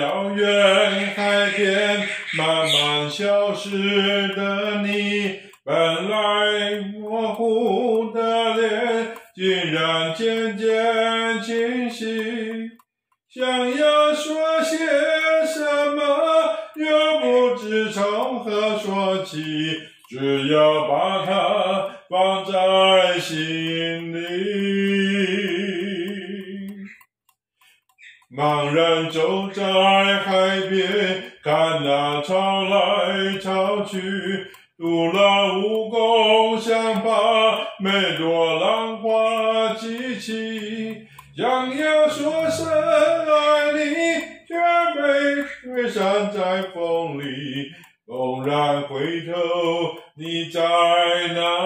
遥远海边慢慢消失的你，本来模糊的脸，竟然渐渐清晰。想要说些什么，又不知从何说起。只要把。茫然走在海边，看那潮来潮去，徒劳无功，想把每朵浪花记起。想要说声爱你，却被吹散在风里。猛然回头，你在哪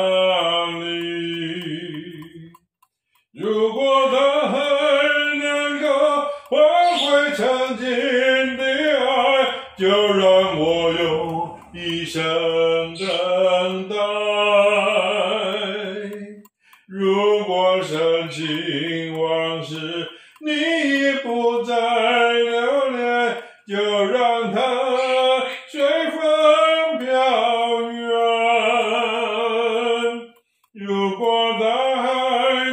一生等待。如果深情往事你已不再留恋，就让它随风飘远。如果它还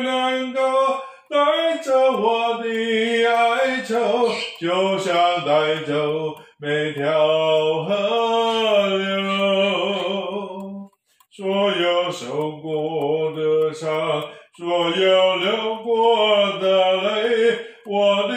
能够带走我的哀愁。就像带走每条河，所有受过的伤，所有流过的泪，我